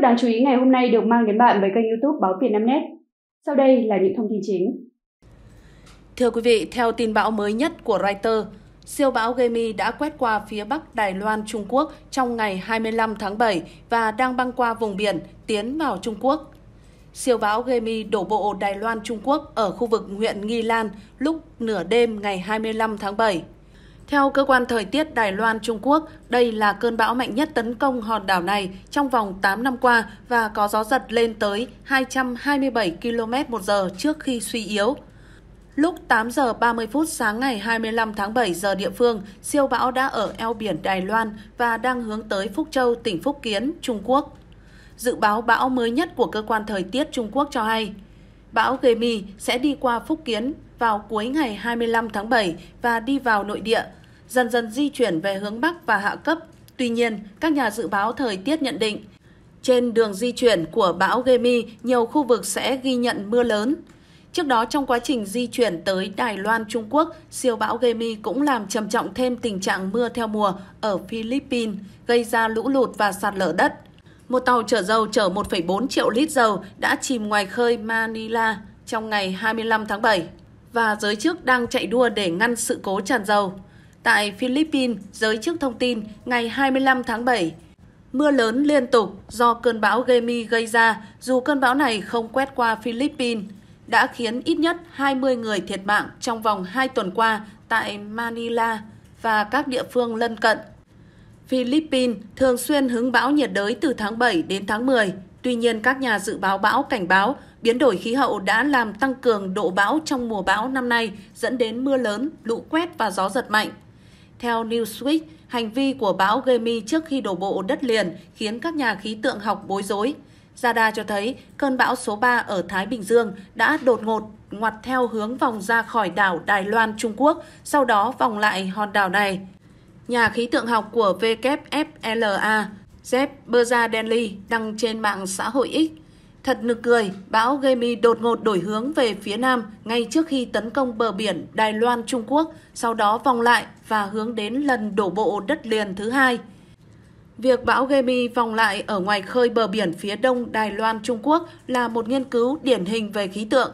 tức đáng chú ý ngày hôm nay được mang đến bạn với kênh youtube Báo Việt Nam Net. Sau đây là những thông tin chính. Thưa quý vị, theo tin bão mới nhất của Reuters, siêu bão Gemi đã quét qua phía bắc Đài Loan, Trung Quốc trong ngày 25 tháng 7 và đang băng qua vùng biển tiến vào Trung Quốc. Siêu bão Gemi đổ bộ Đài Loan, Trung Quốc ở khu vực huyện Nghi Lan lúc nửa đêm ngày 25 tháng 7. Theo cơ quan thời tiết Đài Loan Trung Quốc, đây là cơn bão mạnh nhất tấn công hòn đảo này trong vòng 8 năm qua và có gió giật lên tới 227 km một giờ trước khi suy yếu. Lúc 8 giờ 30 phút sáng ngày 25 tháng 7 giờ địa phương, siêu bão đã ở eo biển Đài Loan và đang hướng tới Phúc Châu, tỉnh Phúc Kiến, Trung Quốc. Dự báo bão mới nhất của cơ quan thời tiết Trung Quốc cho hay, bão Gemi sẽ đi qua Phúc Kiến vào cuối ngày 25 tháng 7 và đi vào nội địa – dần dần di chuyển về hướng Bắc và hạ cấp. Tuy nhiên, các nhà dự báo thời tiết nhận định, trên đường di chuyển của bão Gemi, nhiều khu vực sẽ ghi nhận mưa lớn. Trước đó, trong quá trình di chuyển tới Đài Loan, Trung Quốc, siêu bão Gemi cũng làm trầm trọng thêm tình trạng mưa theo mùa ở Philippines, gây ra lũ lụt và sạt lở đất. Một tàu chở dầu chở 1,4 triệu lít dầu đã chìm ngoài khơi Manila trong ngày 25 tháng 7 và giới chức đang chạy đua để ngăn sự cố tràn dầu. Tại Philippines, giới chức thông tin ngày 25 tháng 7, mưa lớn liên tục do cơn bão Gemi gây ra dù cơn bão này không quét qua Philippines đã khiến ít nhất 20 người thiệt mạng trong vòng 2 tuần qua tại Manila và các địa phương lân cận. Philippines thường xuyên hứng bão nhiệt đới từ tháng 7 đến tháng 10. Tuy nhiên, các nhà dự báo bão cảnh báo biến đổi khí hậu đã làm tăng cường độ bão trong mùa bão năm nay, dẫn đến mưa lớn, lũ quét và gió giật mạnh. Theo Newsweek, hành vi của bão Gemi trước khi đổ bộ đất liền khiến các nhà khí tượng học bối rối. Radar cho thấy cơn bão số 3 ở Thái Bình Dương đã đột ngột ngoặt theo hướng vòng ra khỏi đảo Đài Loan, Trung Quốc, sau đó vòng lại hòn đảo này. Nhà khí tượng học của WFLA, Jeff Berzadenli đăng trên mạng xã hội X Thật nực cười, bão Gemi đột ngột đổi hướng về phía nam ngay trước khi tấn công bờ biển Đài Loan Trung Quốc, sau đó vòng lại và hướng đến lần đổ bộ đất liền thứ hai. Việc bão Gemi vòng lại ở ngoài khơi bờ biển phía đông Đài Loan Trung Quốc là một nghiên cứu điển hình về khí tượng.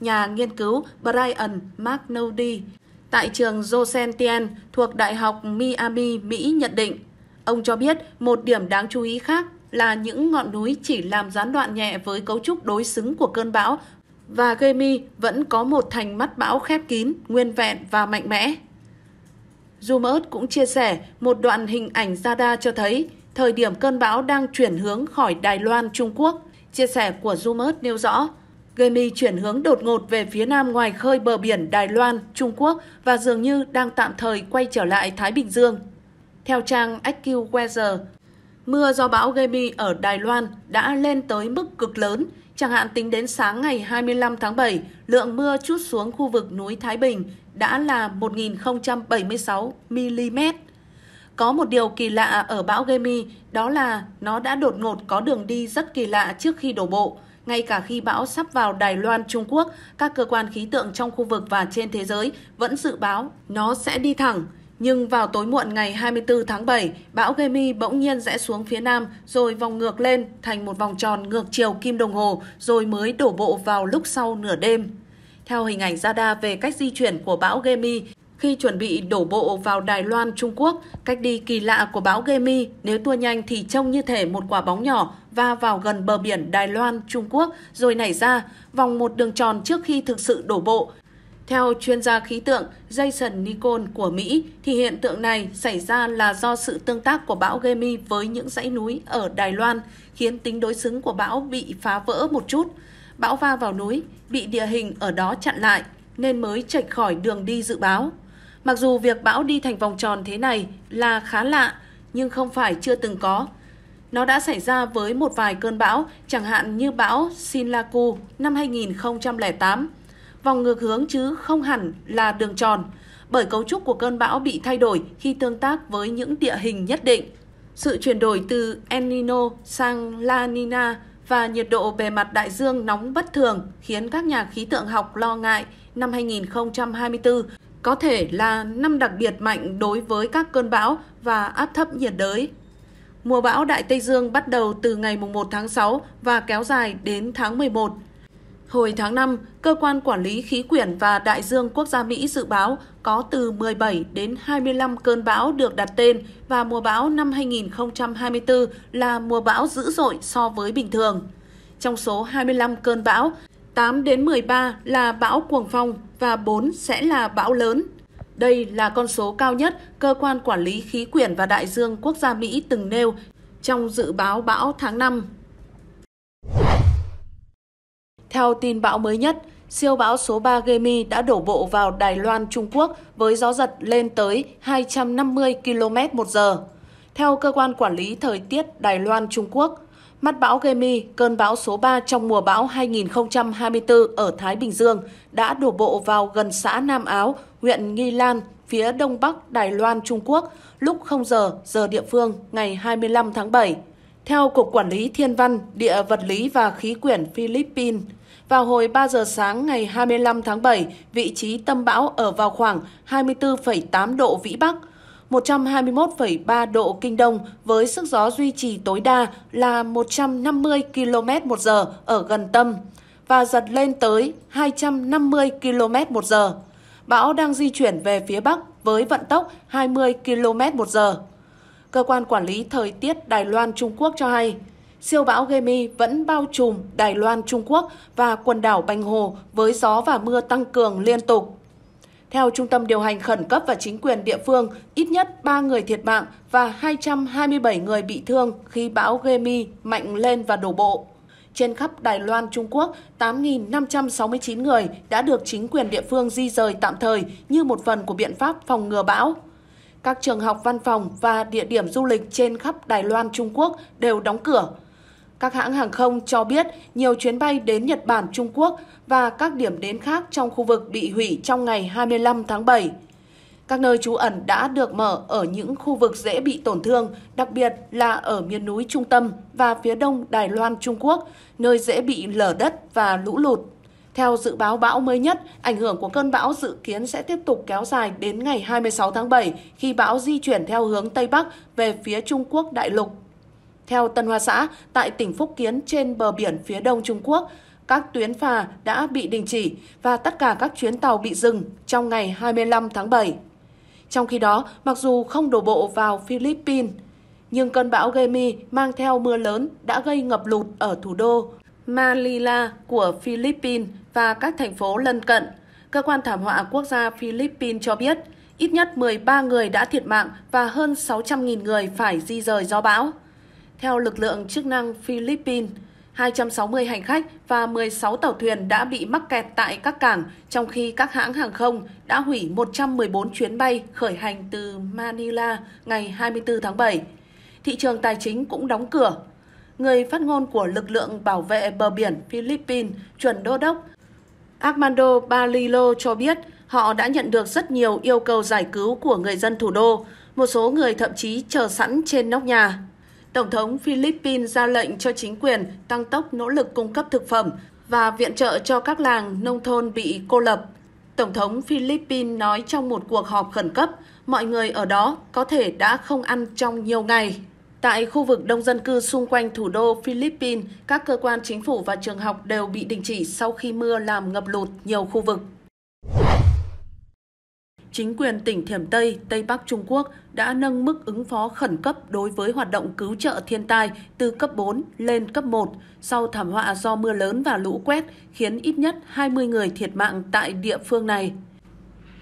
Nhà nghiên cứu Brian McNody tại trường Josentian thuộc Đại học Miami, Mỹ nhận định. Ông cho biết một điểm đáng chú ý khác là những ngọn núi chỉ làm gián đoạn nhẹ với cấu trúc đối xứng của cơn bão và Gemi vẫn có một thành mắt bão khép kín, nguyên vẹn và mạnh mẽ. Zoomert cũng chia sẻ một đoạn hình ảnh radar cho thấy thời điểm cơn bão đang chuyển hướng khỏi Đài Loan, Trung Quốc. Chia sẻ của Zoomert nêu rõ, Gemi chuyển hướng đột ngột về phía nam ngoài khơi bờ biển Đài Loan, Trung Quốc và dường như đang tạm thời quay trở lại Thái Bình Dương. Theo trang AccuWeather, Mưa do bão Gemi ở Đài Loan đã lên tới mức cực lớn, chẳng hạn tính đến sáng ngày 25 tháng 7, lượng mưa chút xuống khu vực núi Thái Bình đã là 1.076 mm. Có một điều kỳ lạ ở bão Gemi, đó là nó đã đột ngột có đường đi rất kỳ lạ trước khi đổ bộ. Ngay cả khi bão sắp vào Đài Loan, Trung Quốc, các cơ quan khí tượng trong khu vực và trên thế giới vẫn dự báo nó sẽ đi thẳng, nhưng vào tối muộn ngày 24 tháng 7, bão Gemi bỗng nhiên rẽ xuống phía nam rồi vòng ngược lên thành một vòng tròn ngược chiều kim đồng hồ rồi mới đổ bộ vào lúc sau nửa đêm. Theo hình ảnh radar về cách di chuyển của bão Gemi, khi chuẩn bị đổ bộ vào Đài Loan, Trung Quốc, cách đi kỳ lạ của bão Gemi nếu tua nhanh thì trông như thể một quả bóng nhỏ va vào gần bờ biển Đài Loan, Trung Quốc rồi nảy ra, vòng một đường tròn trước khi thực sự đổ bộ, theo chuyên gia khí tượng Jason Nicol của Mỹ, thì hiện tượng này xảy ra là do sự tương tác của bão Gemi với những dãy núi ở Đài Loan, khiến tính đối xứng của bão bị phá vỡ một chút. Bão va vào núi, bị địa hình ở đó chặn lại, nên mới chệch khỏi đường đi dự báo. Mặc dù việc bão đi thành vòng tròn thế này là khá lạ, nhưng không phải chưa từng có. Nó đã xảy ra với một vài cơn bão, chẳng hạn như bão Sinlaku năm 2008, vòng ngược hướng chứ không hẳn là đường tròn, bởi cấu trúc của cơn bão bị thay đổi khi tương tác với những địa hình nhất định. Sự chuyển đổi từ El Nino sang La Nina và nhiệt độ bề mặt đại dương nóng bất thường khiến các nhà khí tượng học lo ngại năm 2024 có thể là năm đặc biệt mạnh đối với các cơn bão và áp thấp nhiệt đới. Mùa bão Đại Tây Dương bắt đầu từ ngày 1 tháng 6 và kéo dài đến tháng 11. Hồi tháng 5, Cơ quan Quản lý Khí quyển và Đại dương Quốc gia Mỹ dự báo có từ 17 đến 25 cơn bão được đặt tên và mùa bão năm 2024 là mùa bão dữ dội so với bình thường. Trong số 25 cơn bão, 8 đến 13 là bão cuồng phong và 4 sẽ là bão lớn. Đây là con số cao nhất Cơ quan Quản lý Khí quyển và Đại dương Quốc gia Mỹ từng nêu trong dự báo bão tháng 5. Theo tin bão mới nhất, siêu bão số 3 Gemi đã đổ bộ vào Đài Loan, Trung Quốc với gió giật lên tới 250 km một giờ. Theo Cơ quan Quản lý Thời tiết Đài Loan, Trung Quốc, Mắt bão Gemi, cơn bão số 3 trong mùa bão 2024 ở Thái Bình Dương, đã đổ bộ vào gần xã Nam Áo, huyện Nghi Lan, phía đông bắc Đài Loan, Trung Quốc, lúc 0 giờ giờ địa phương ngày 25 tháng 7. Theo Cục Quản lý Thiên văn, Địa vật lý và Khí quyển Philippines, vào hồi 3 giờ sáng ngày 25 tháng 7, vị trí tâm bão ở vào khoảng 24,8 độ Vĩ Bắc, 121,3 độ Kinh Đông với sức gió duy trì tối đa là 150 km một giờ ở gần tâm và giật lên tới 250 km một giờ. Bão đang di chuyển về phía Bắc với vận tốc 20 km một giờ. Cơ quan quản lý thời tiết Đài Loan Trung Quốc cho hay, siêu bão Gemi vẫn bao trùm Đài Loan Trung Quốc và quần đảo Bành Hồ với gió và mưa tăng cường liên tục. Theo Trung tâm Điều hành Khẩn cấp và chính quyền địa phương, ít nhất 3 người thiệt mạng và 227 người bị thương khi bão Gemi mạnh lên và đổ bộ. Trên khắp Đài Loan, Trung Quốc, 8.569 người đã được chính quyền địa phương di rời tạm thời như một phần của biện pháp phòng ngừa bão. Các trường học văn phòng và địa điểm du lịch trên khắp Đài Loan, Trung Quốc đều đóng cửa. Các hãng hàng không cho biết nhiều chuyến bay đến Nhật Bản, Trung Quốc và các điểm đến khác trong khu vực bị hủy trong ngày 25 tháng 7. Các nơi trú ẩn đã được mở ở những khu vực dễ bị tổn thương, đặc biệt là ở miền núi trung tâm và phía đông Đài Loan, Trung Quốc, nơi dễ bị lở đất và lũ lụt. Theo dự báo bão mới nhất, ảnh hưởng của cơn bão dự kiến sẽ tiếp tục kéo dài đến ngày 26 tháng 7 khi bão di chuyển theo hướng Tây Bắc về phía Trung Quốc đại lục. Theo Tân Hoa Xã, tại tỉnh Phúc Kiến trên bờ biển phía đông Trung Quốc, các tuyến phà đã bị đình chỉ và tất cả các chuyến tàu bị dừng trong ngày 25 tháng 7. Trong khi đó, mặc dù không đổ bộ vào Philippines, nhưng cơn bão Gemi mang theo mưa lớn đã gây ngập lụt ở thủ đô Manila của Philippines và các thành phố lân cận. Cơ quan thảm họa quốc gia Philippines cho biết ít nhất 13 người đã thiệt mạng và hơn 600.000 người phải di rời do bão. Theo lực lượng chức năng Philippines, 260 hành khách và 16 tàu thuyền đã bị mắc kẹt tại các cảng, trong khi các hãng hàng không đã hủy 114 chuyến bay khởi hành từ Manila ngày 24 tháng 7. Thị trường tài chính cũng đóng cửa. Người phát ngôn của lực lượng bảo vệ bờ biển Philippines, chuẩn đô đốc Armando Balilo cho biết họ đã nhận được rất nhiều yêu cầu giải cứu của người dân thủ đô. Một số người thậm chí chờ sẵn trên nóc nhà. Tổng thống Philippines ra lệnh cho chính quyền tăng tốc nỗ lực cung cấp thực phẩm và viện trợ cho các làng nông thôn bị cô lập. Tổng thống Philippines nói trong một cuộc họp khẩn cấp, mọi người ở đó có thể đã không ăn trong nhiều ngày. Tại khu vực đông dân cư xung quanh thủ đô Philippines, các cơ quan chính phủ và trường học đều bị đình chỉ sau khi mưa làm ngập lụt nhiều khu vực chính quyền tỉnh Thiểm Tây, Tây Bắc Trung Quốc đã nâng mức ứng phó khẩn cấp đối với hoạt động cứu trợ thiên tai từ cấp 4 lên cấp 1 sau thảm họa do mưa lớn và lũ quét khiến ít nhất 20 người thiệt mạng tại địa phương này.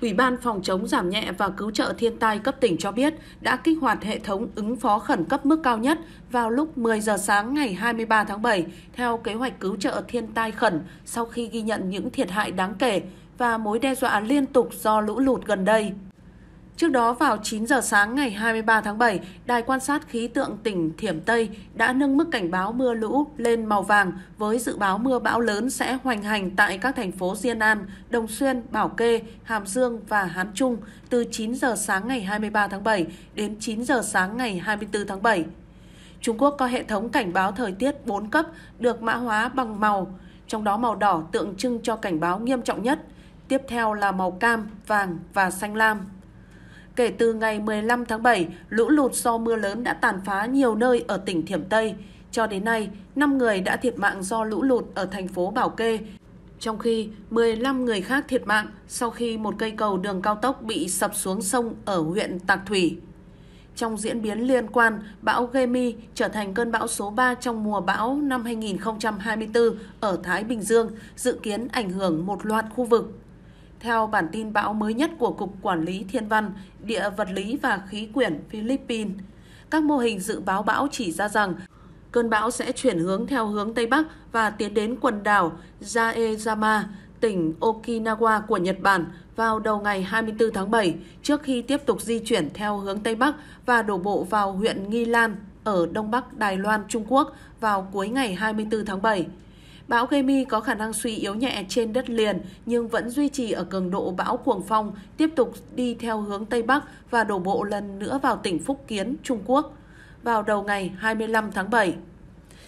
Ủy ban phòng chống giảm nhẹ và cứu trợ thiên tai cấp tỉnh cho biết đã kích hoạt hệ thống ứng phó khẩn cấp mức cao nhất vào lúc 10 giờ sáng ngày 23 tháng 7 theo kế hoạch cứu trợ thiên tai khẩn sau khi ghi nhận những thiệt hại đáng kể và mối đe dọa liên tục do lũ lụt gần đây. Trước đó vào 9 giờ sáng ngày 23 tháng 7, Đài quan sát khí tượng tỉnh Thiểm Tây đã nâng mức cảnh báo mưa lũ lên màu vàng với dự báo mưa bão lớn sẽ hoành hành tại các thành phố Diên An, Đồng Xuyên, Bảo Kê, Hàm Dương và Hán Trung từ 9 giờ sáng ngày 23 tháng 7 đến 9 giờ sáng ngày 24 tháng 7. Trung Quốc có hệ thống cảnh báo thời tiết 4 cấp được mã hóa bằng màu, trong đó màu đỏ tượng trưng cho cảnh báo nghiêm trọng nhất – tiếp theo là màu cam, vàng và xanh lam. Kể từ ngày 15 tháng 7, lũ lụt do mưa lớn đã tàn phá nhiều nơi ở tỉnh Thiểm Tây. Cho đến nay, 5 người đã thiệt mạng do lũ lụt ở thành phố Bảo Kê, trong khi 15 người khác thiệt mạng sau khi một cây cầu đường cao tốc bị sập xuống sông ở huyện Tạc Thủy. Trong diễn biến liên quan, bão Gemi trở thành cơn bão số 3 trong mùa bão năm 2024 ở Thái Bình Dương, dự kiến ảnh hưởng một loạt khu vực. Theo bản tin bão mới nhất của Cục Quản lý Thiên văn, Địa vật lý và khí quyển Philippines, các mô hình dự báo bão chỉ ra rằng cơn bão sẽ chuyển hướng theo hướng Tây Bắc và tiến đến quần đảo Yaezama, tỉnh Okinawa của Nhật Bản vào đầu ngày 24 tháng 7 trước khi tiếp tục di chuyển theo hướng Tây Bắc và đổ bộ vào huyện Nghi Lan ở Đông Bắc Đài Loan, Trung Quốc vào cuối ngày 24 tháng 7. Bão Gemi có khả năng suy yếu nhẹ trên đất liền nhưng vẫn duy trì ở cường độ bão cuồng phong, tiếp tục đi theo hướng Tây Bắc và đổ bộ lần nữa vào tỉnh Phúc Kiến, Trung Quốc vào đầu ngày 25 tháng 7.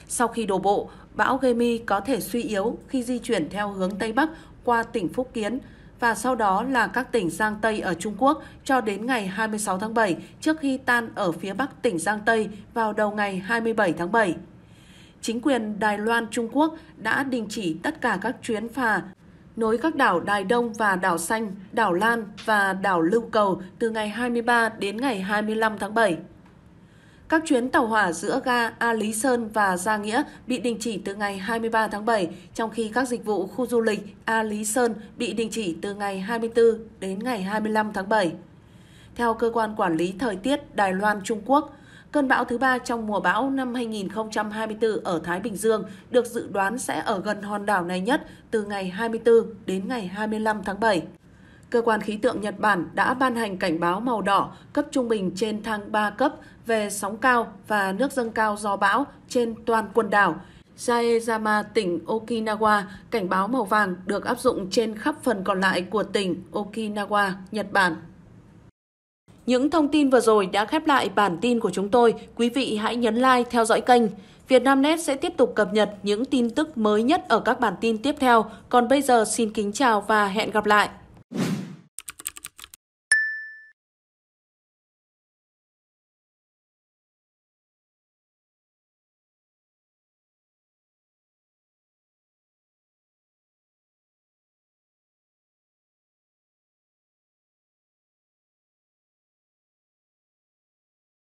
Sau khi đổ bộ, bão Gemi có thể suy yếu khi di chuyển theo hướng Tây Bắc qua tỉnh Phúc Kiến và sau đó là các tỉnh Giang Tây ở Trung Quốc cho đến ngày 26 tháng 7 trước khi tan ở phía bắc tỉnh Giang Tây vào đầu ngày 27 tháng 7. Chính quyền Đài Loan Trung Quốc đã đình chỉ tất cả các chuyến phà nối các đảo Đài Đông và đảo Xanh, đảo Lan và đảo Lưu Cầu từ ngày 23 đến ngày 25 tháng 7. Các chuyến tàu hỏa giữa ga A Lý Sơn và Gia Nghĩa bị đình chỉ từ ngày 23 tháng 7, trong khi các dịch vụ khu du lịch A Lý Sơn bị đình chỉ từ ngày 24 đến ngày 25 tháng 7. Theo cơ quan quản lý thời tiết Đài Loan Trung Quốc, cơn bão thứ ba trong mùa bão năm 2024 ở Thái Bình Dương được dự đoán sẽ ở gần hòn đảo này nhất từ ngày 24 đến ngày 25 tháng 7 cơ quan khí tượng Nhật Bản đã ban hành cảnh báo màu đỏ cấp trung bình trên thang 3 cấp về sóng cao và nước dâng cao do bão trên toàn quần đảo. Saezama, tỉnh Okinawa, cảnh báo màu vàng được áp dụng trên khắp phần còn lại của tỉnh Okinawa, Nhật Bản. Những thông tin vừa rồi đã khép lại bản tin của chúng tôi. Quý vị hãy nhấn like, theo dõi kênh. Vietnamnet sẽ tiếp tục cập nhật những tin tức mới nhất ở các bản tin tiếp theo. Còn bây giờ xin kính chào và hẹn gặp lại.